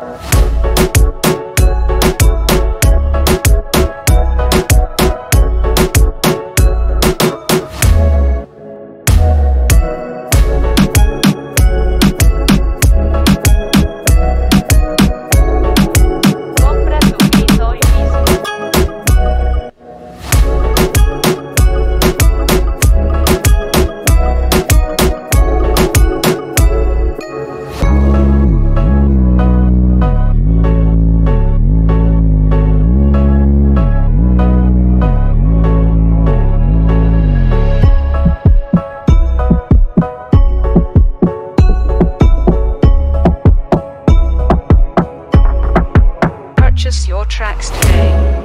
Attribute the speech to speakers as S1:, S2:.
S1: Bye. tracks
S2: today.